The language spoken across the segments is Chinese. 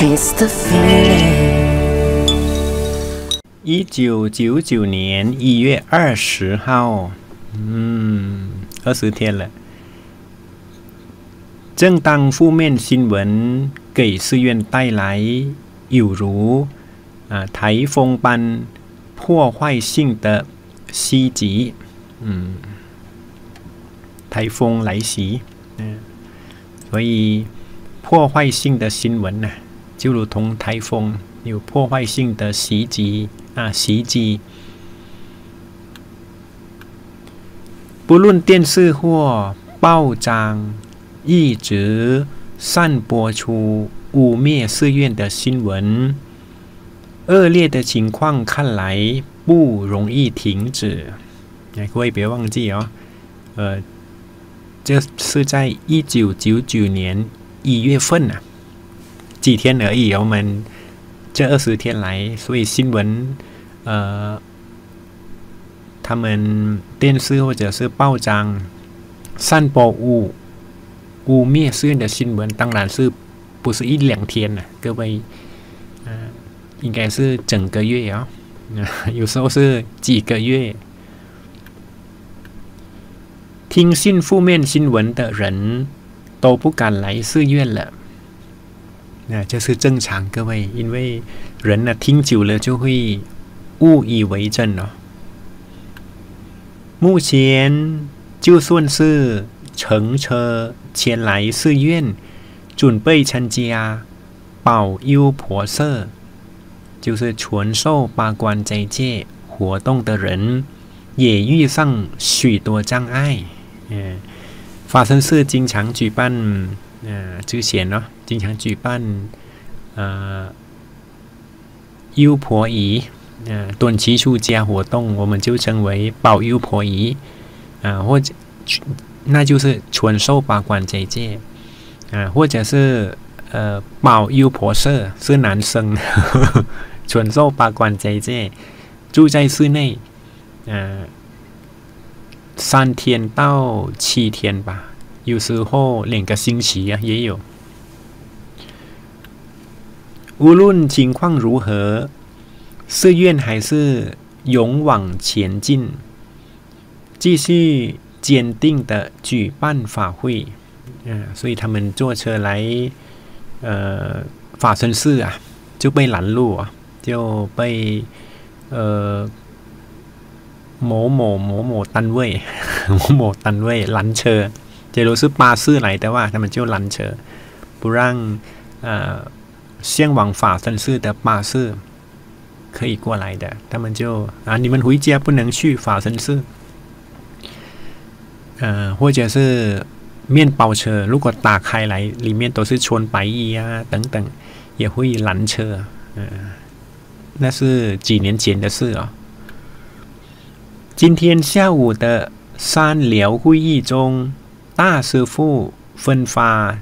Taste the feeling. 一九九九年一月二十号，嗯，二十天了。正当负面新闻给寺院带来有如啊台风般破坏性的袭击，嗯，台风来袭，嗯，所以破坏性的新闻呢，就如同台风有破坏性的袭击啊袭击，不论电视或报章。一直散播出污蔑寺院的新闻，恶劣的情况看来不容易停止。哎，各位别忘记哦，呃，这是在一九九九年一月份呐，几天而已。我们这二十天来，所以新闻，呃，他们电视或者是报章散播污。污蔑寺院的新闻当然是不是一两天了，各位，嗯，应该是整个月啊，有时候是几个月。听信负面新闻的人都不敢来寺院了，那这是正常，各位，因为人呢听久了就会误以为真了。目前就算是。乘车前来寺院，准备参加保佑婆舍，就是传授八关斋戒活动的人，也遇上许多障碍。嗯，法身寺经常举办，呃，之前呢，经常举办，呃，优婆夷，呃，短期出家活动，我们就称为保佑婆姨，啊，或者。那就是传授八关斋戒，啊，或者是呃保佑婆舍是男生，传授八关斋戒，住在室内，呃，三天到七天吧，有时候两个星期啊也有。无论情况如何，寺院还是勇往前进，继续。坚定的举办法会，嗯，所以他们坐车来，呃，法身寺啊，就被拦路啊，就被呃某某某某单位 某某单位拦车。假如是巴士来的话，他们就拦车，不让呃向往法身寺的巴士可以过来的。他们就啊，你们回家不能去法身寺。呃，或者是面包车，如果打开来，里面都是穿白衣啊，等等，也会拦车。嗯，那是几年前的事啊。今天下午的三聊会议中，大师傅分发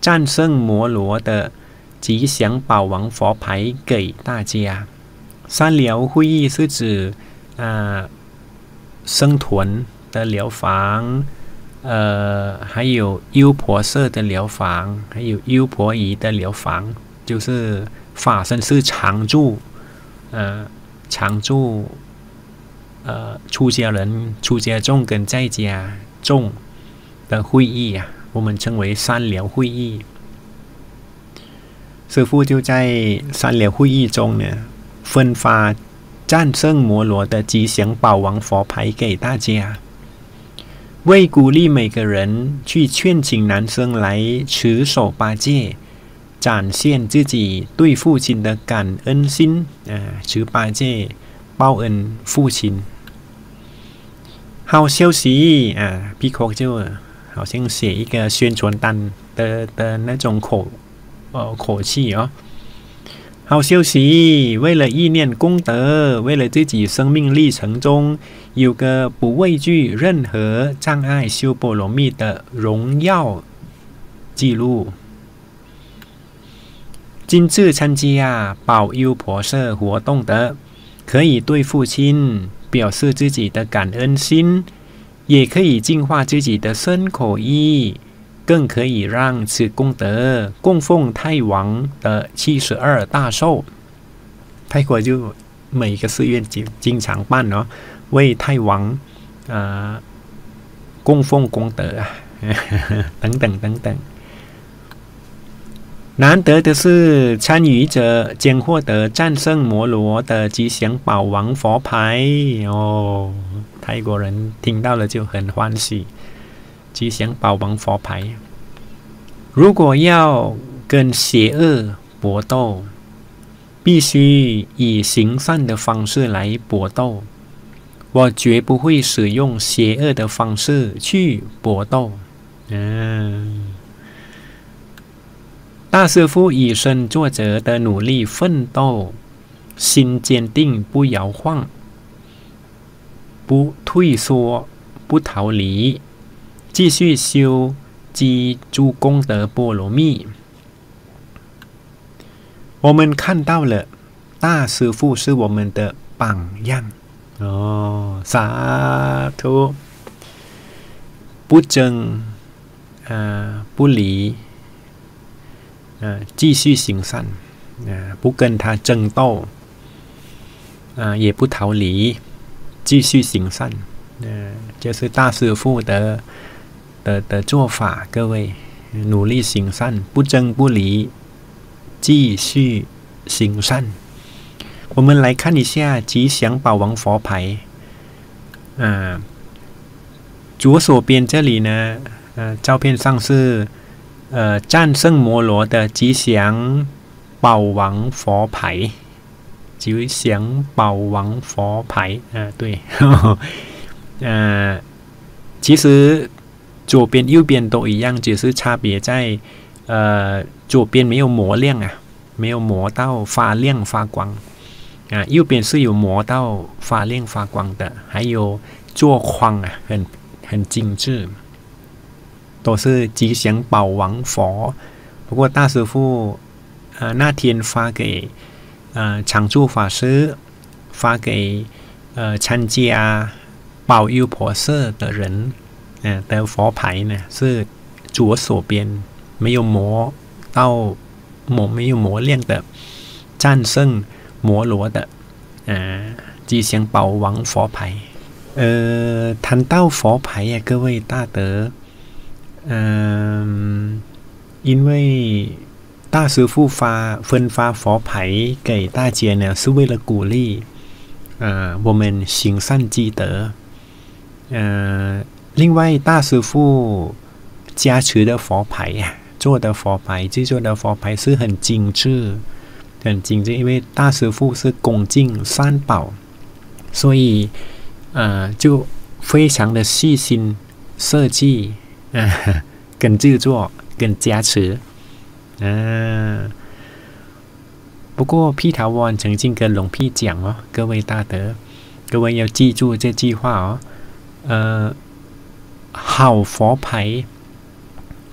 战胜摩罗的吉祥宝王佛牌给大家。三疗会议是指啊，生屯。的疗房，呃，还有优婆塞的疗房，还有优婆夷的疗房，就是法身是常住，呃，常住，呃，出家人、出家众跟在家众的会议啊，我们称为三聊会议。师傅就在三聊会议中呢，分发战胜摩罗的吉祥宝王佛牌给大家。为鼓励每个人去劝请男生来持守八戒，展现自己对父亲的感恩心啊，持八戒报恩父亲。好消息啊，P 口就好像写一个宣传单的的那种口呃口气哦。好消息！为了意念功德，为了自己生命历程中有个不畏惧任何障碍修波罗蜜的荣耀记录，今次参加保佑婆舍活动的，可以对父亲表示自己的感恩心，也可以净化自己的身口意，更可以让此功德供奉太王的七十二大寿。泰国就每个寺院经经常办哦，为太王呃供奉功德啊，等 等等等。难得的是，参与者将获得战胜摩罗的吉祥宝王佛牌哦。泰国人听到了就很欢喜，吉祥宝王佛牌。如果要跟邪恶搏斗，必须以行善的方式来搏斗。我绝不会使用邪恶的方式去搏斗。嗯。大师傅以身作则的努力奋斗，心坚定不摇晃，不退缩，不逃离，继续修积诸功德波罗蜜。我们看到了大师傅是我们的榜样哦，洒脱，不争，呃，不离。呃，继续行善，呃，不跟他争斗，啊，也不逃离，继续行善，呃，这是大师傅的的的做法。各位，努力行善，不争不离，继续行善。我们来看一下吉祥宝王佛牌，嗯，左手边这里呢，呃，照片上是。呃，战胜摩罗的吉祥宝王佛牌，吉祥宝王佛牌。啊，对，呃，其实左边右边都一样，只是差别在呃左边没有磨亮啊，没有磨到发亮发光。啊，右边是有磨到发亮发光的，还有做框啊，很很精致。都是吉祥宝王佛，不过大师傅，呃，那天发给呃常住法师，发给呃参加保佑婆舍的人，呃的佛牌呢是左手边没有磨到磨没有磨亮的战胜摩罗的，呃吉祥宝王佛牌，呃谈到佛牌呀，各位大德。嗯，因为大师傅发分发佛牌给大家呢，是为了鼓励，呃，我们行善积德。嗯，另外大师傅加持的佛牌呀，做的佛牌制作的佛牌是很精致，很精致，因为大师傅是恭敬三宝，所以呃，就非常的细心设计。跟制作，跟加持，嗯。不过，皮塔万曾经跟龙皮讲哦，各位大德，各位要记住这句话哦。呃，好佛牌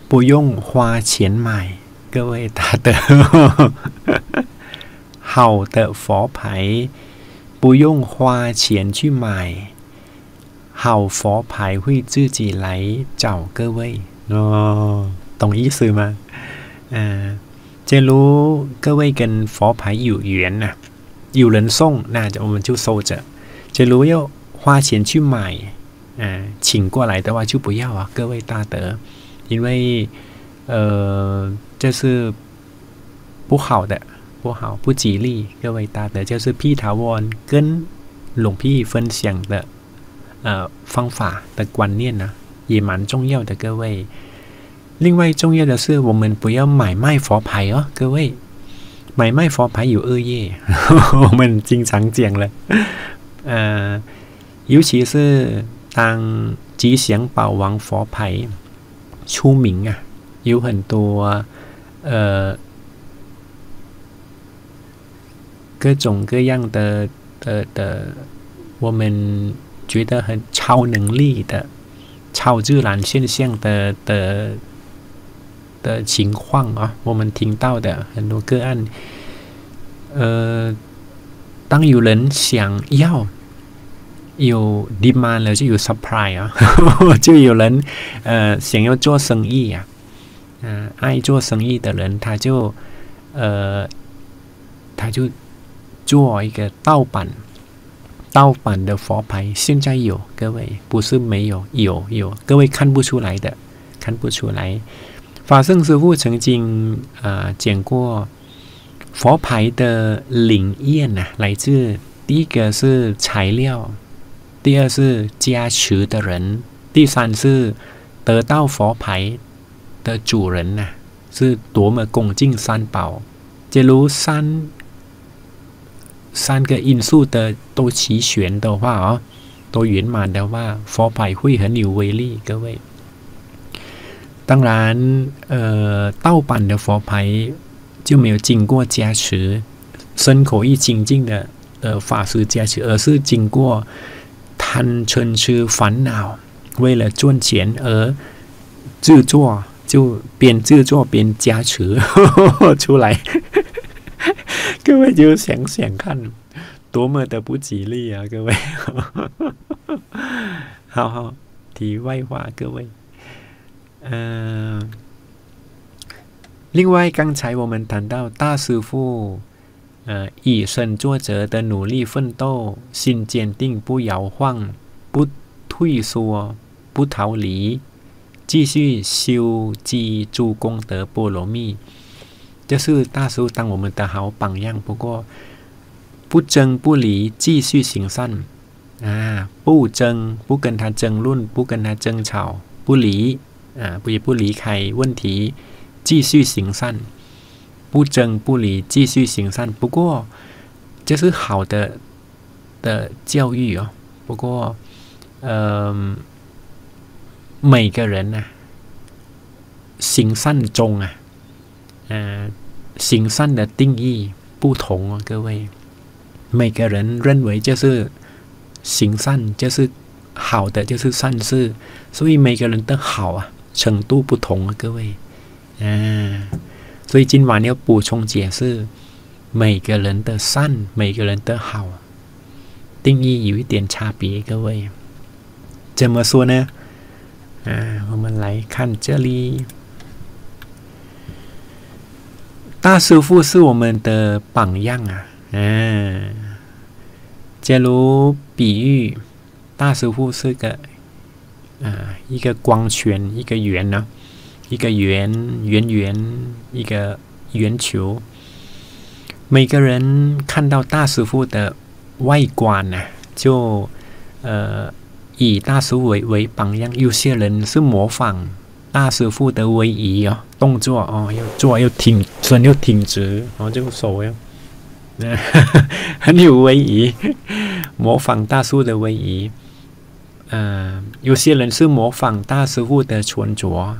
不用花钱买，各位大德，好的佛牌不用花钱去买，好佛牌会自己来找各位。哦，懂意思吗？嗯，假如各位跟佛牌有缘呐，有人送，那我们就收着；假如要花钱去买，嗯，请过来的话就不要啊，各位大德，因为呃，这是不好的，不好，不吉利。各位大德，就是毗塔沃跟龙皮分享的呃方法的观念呢。也蛮重要的，各位。另外重要的是，我们不要买卖佛牌哦，各位。买卖佛牌有恶业，我们经常讲了。呃，尤其是当吉祥宝王佛牌出名啊，有很多呃各种各样的的的，我们觉得很超能力的。超自然现象的的的情况啊，我们听到的很多个案，呃，当有人想要有 demand 了，就有 supply 啊，就有人呃想要做生意啊，啊，爱做生意的人他就呃，他就做一个盗版。盗版的佛牌现在有，各位不是没有，有有，各位看不出来的，看不出来。法圣师傅曾经啊讲过，佛牌的灵验呐，来自第一个是材料，第二是加持的人，第三是得到佛牌的主人呐，是多么恭敬三宝，假如三。三个因素的都齐全的话啊，都圆满的话，佛牌会很有威力。各位，当然，呃，盗版的佛牌就没有经过加持，身口意清净的呃法师加持，而是经过贪嗔痴烦恼，为了赚钱而制作，就边制作边加持 出来。各位就想想看，多么的不吉利啊！各位，好好题外话，各位，嗯，另外刚才我们谈到大师傅，呃，以身作则的努力奋斗，心坚定，不摇晃，不退缩，不逃离，继续修积诸功德波罗蜜。这是大叔当我们的好榜样。不过，不争不离，继续行善啊！不争，不跟他争论，不跟他争吵，不离啊！不也不离开问题，继续行善。不争不离，继续行善。不过，这是好的的教育哦。不过，嗯，每个人呢，行善中啊，嗯。行善的定义不同啊，各位，每个人认为就是行善就是好的，就是善事，所以每个人的好啊程度不同啊，各位，嗯，所以今晚要补充解释每个人的善，每个人的好定义有一点差别，各位，怎么说呢？嗯，我们来看这里。大师傅是我们的榜样啊，嗯，假如比喻，大师傅是个，啊，一个光圈，一个圆呢，一个圆圆圆，一个圆球。每个人看到大师傅的外观呢，就呃以大师傅为为榜样，有些人是模仿。大师傅的威仪哦，动作哦，要做又挺身又挺直，然后这个手要，很有威仪，模仿大师傅的威仪。嗯，有些人是模仿大师傅的穿着，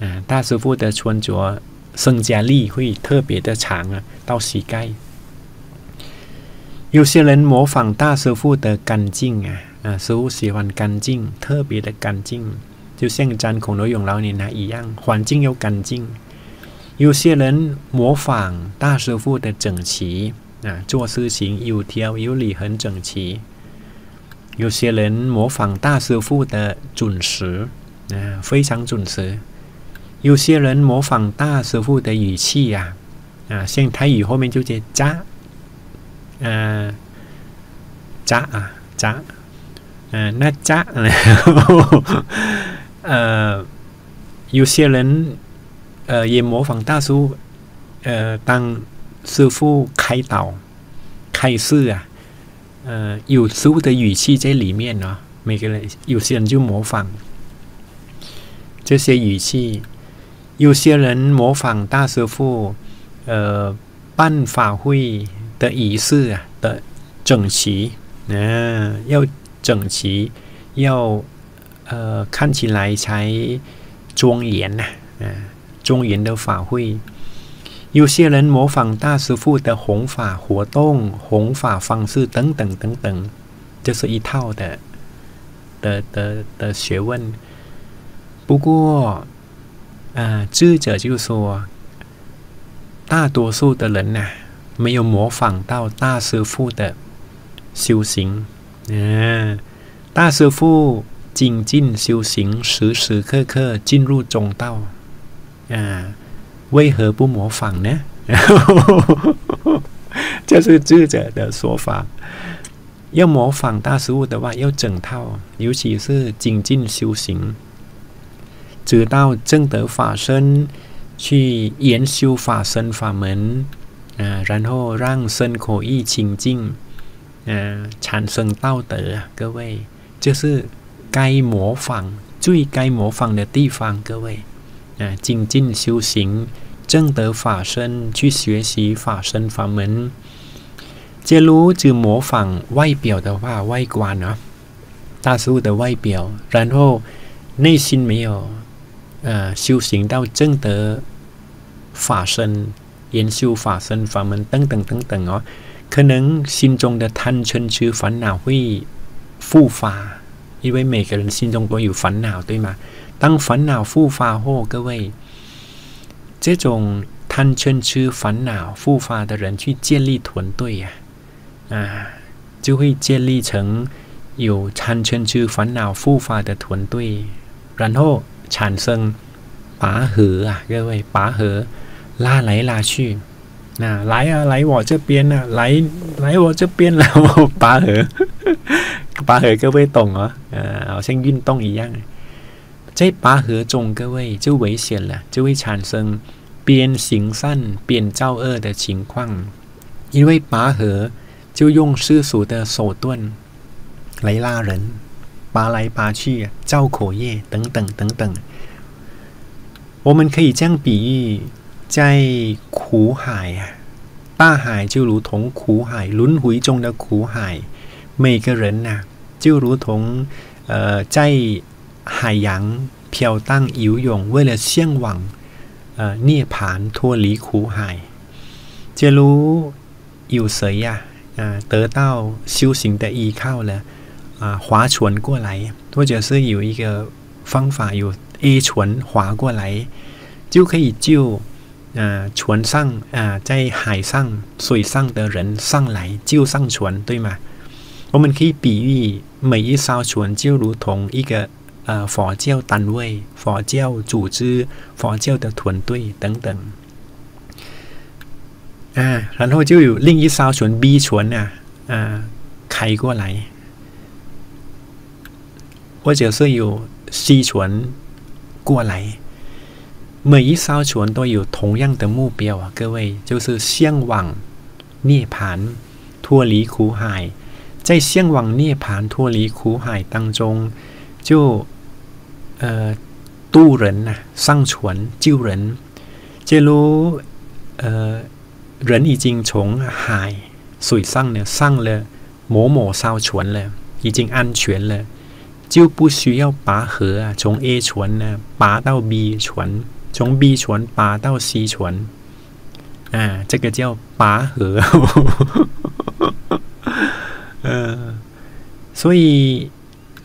嗯，大师傅的穿着身加力会特别的长啊，到膝盖。有些人模仿大师傅的干净啊，啊，师傅喜欢干净，特别的干净。就像张孔罗永老年来一样，环境又干净。有些人模仿大师傅的整齐啊，做事情有条有理，很整齐。有些人模仿大师傅的准时啊，非常准时。有些人模仿大师傅的语气呀，啊，像泰语后面就接扎，嗯，扎啊扎，嗯，那扎。呃，有些人呃也模仿大叔，呃，当师傅开导、开示啊，呃，有师傅的语气在里面呢。每个人有些人就模仿这些语气，有些人模仿大师傅，呃，办法会的仪式啊的整齐，嗯，要整齐，要。呃，看起来才庄严呐，嗯，庄严的法会。有些人模仿大师傅的弘法活动、弘法方式等等等等，这是一套的的的的学问。不过，啊，智者就说，大多数的人呐，没有模仿到大师傅的修行，嗯，大师傅。精进修行，时时刻刻进入中道，啊，为何不模仿呢？这是智者的说法。要模仿大师傅的话，要整套，尤其是精进修行，直到正德法身去研修法身法门，啊，然后让身口意清净，嗯，产生道德啊。各位，就是该模仿最该模仿的地方。各位，啊，精进修行，正德法身去学习法身法门。假如只模仿外表的话，外观啊，大师的外表，然后内心没有呃修行到正德法身、研修法身法门等等等等哦，可能心中的贪嗔痴烦恼会复发，因为每个人心中都有烦恼，对吗？当烦恼复发后，各位，这种贪嗔痴烦恼复发的人去建立团队呀。啊，就会建立成有贪嗔痴烦恼复发的团队，然后产生拔河啊，各位拔河拉来拉去，那来啊来我这边啊，来来我这边然后拔河，拔河各位懂啊？呃，好像运动一样，在拔河中各位就危险了，就会产生边行善边造恶的情况，因为拔河。就用世俗的手段来拉人，拔来拔去，造口业等等等等。我们可以这样比喻，在苦海啊，大海就如同苦海，轮回中的苦海。每个人呐，就如同呃，在海洋飘荡游泳，为了向往呃涅槃，脱离苦海。假如有谁呀？啊，得到修行的依靠了，啊，划船过来，或者是有一个方法，有 A 船划过来，就可以救，啊，船上啊，在海上、水上的人上来救上船，对吗？我们可以比喻每一艘船就如同一个呃佛教单位、佛教组织、佛教的团队等等。啊，然后就有另一艘船 B 船啊，啊，开过来，或者是有 C 船过来，每一艘船都有同样的目标啊，各位就是向往涅槃，脱离苦海，在向往涅槃、脱离苦海当中，就呃渡人呐，上船救人，假如呃。人已经从海水上呢上了某某艘船了，已经安全了，就不需要拔河啊，从 A 船呢拔到 B 船，从 B 船拔到 C 船，啊，这个叫拔河。呃，所以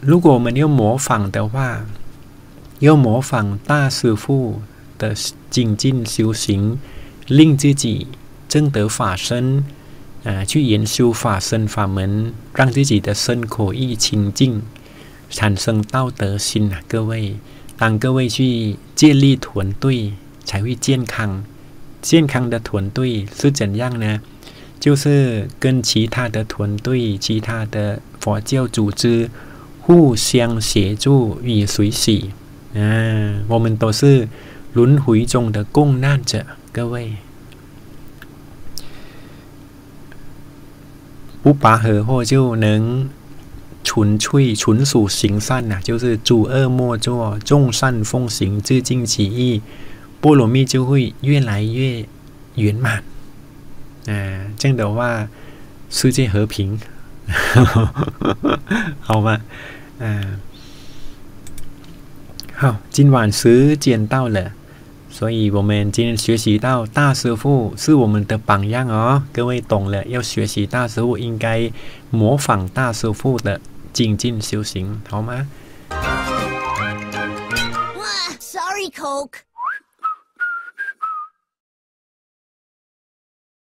如果我们要模仿的话，要模仿大师傅的精进修行，令自己。正得法身，啊，去研修法身法门，让自己的身口意清净，产生道德心啊！各位，当各位去建立团队，才会健康。健康的团队是怎样呢？就是跟其他的团队、其他的佛教组织互相协助与随喜。嗯，我们都是轮回中的共难者，各位。不拔河或就能纯粹纯属行善呐，就是诸恶莫作，众善奉行，自尽其意，波罗蜜就会越来越圆满。啊，这样的话，世界和平，好吗？嗯，好，今晚时间到了。所以，我们今天学习到大师傅是我们的榜样哦。各位懂了，要学习大师傅，应该模仿大师傅的精进修行，好吗？哇，Sorry，Coke。